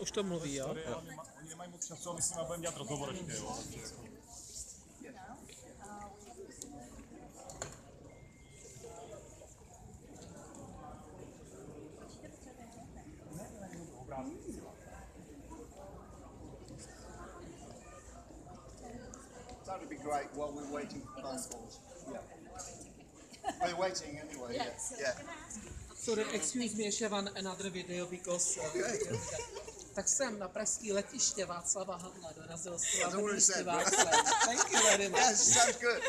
Už to mluví, jo? Oni ma- oni nemají moc času a my s nimi budeme dělat rozhovor ještě, jo. That would be great while we're waiting for phone calls. Yeah. We're waiting anyway. Yeah. yeah. Sorry, excuse me, ještě one another video because... Uh, tak jsem na pražský letiště Václava Havla dorazil s already said. Václav. Thank you very much. Yes, sounds good.